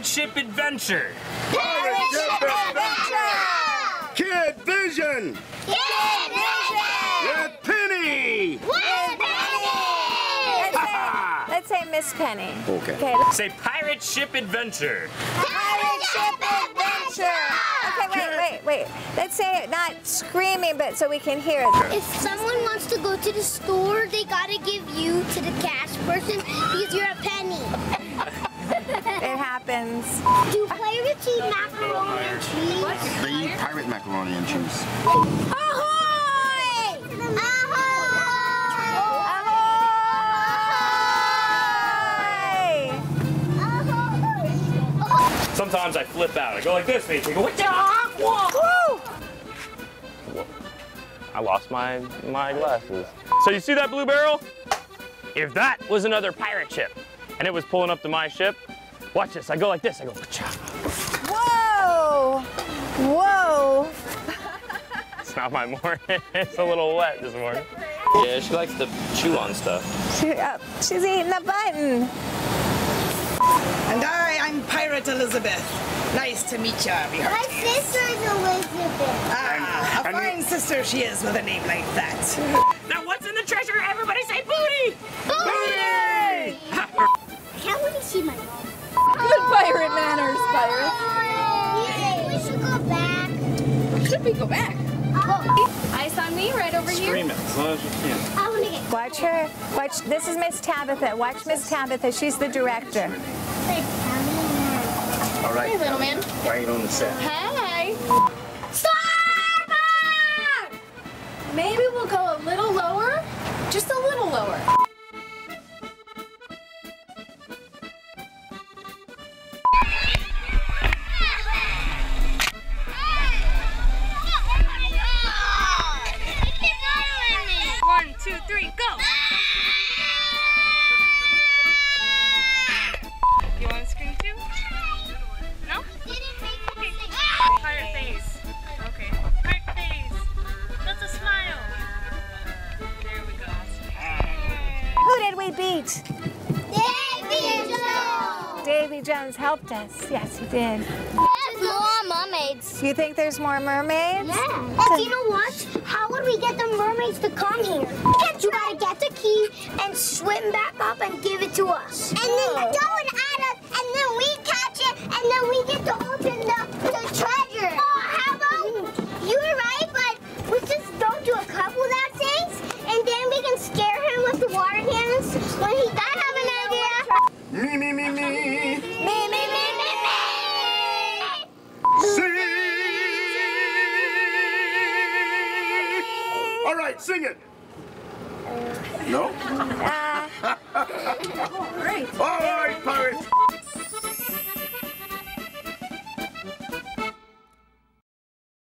Ship Adventure. Pirate Ship Adventure! KidVision! Kid Vision! With Penny! With Penny! Let's say, let's say Miss Penny. Okay. Okay. Say Pirate Ship Adventure. Pirate Ship Adventure! Okay, wait, wait, wait. Let's say it not screaming, but so we can hear it. If someone wants to go to the store, they gotta give you to the cash person because you're a penny. It happens. Do pirates eat macaroni and cheese? They eat pirate macaroni and cheese. Ahoy! Ahoy! Ahoy! Sometimes I flip out. I go like this, and they go, what the? Whoa! I lost my my glasses. So you see that blue barrel? If that was another pirate ship, and it was pulling up to my ship, watch this. I go like this. I go. Whoa! Whoa! It's not my morning. it's a little wet this morning. Yeah, she likes to chew on stuff. She, uh, she's eating a button. And I, I'm Pirate Elizabeth. Nice to meet you, My Heart. sister's Elizabeth. Ah, a fine sister she is with a name like that. We go back? Oh, Ice on me, right over here. Scream it as loud as you can. I want to get Watch her. Watch. This is Miss Tabitha. Watch Miss Tabitha. She's the director. All right. Hey, little man. Right on the set. Hi. Starboard! Maybe we'll go a little lower. Just a little lower. Three, go! You want to scream too? No? Pirate face. Okay. Pirate face. That's a smile. There we go. Who did we beat? Davy Jones! Davy Jones helped us. Yes, he did. Mermaids. You think there's more mermaids? Yeah. And you know what? How would we get the mermaids to come here? You gotta get the key and swim back up and give it to us. And then throw it at us, and then we catch it, and then we get to open the, the treasure. Oh, how about you were right, but we just don't do a couple of that things, and then we can scare him with the water cannons All right, sing it. No? Uh, All right,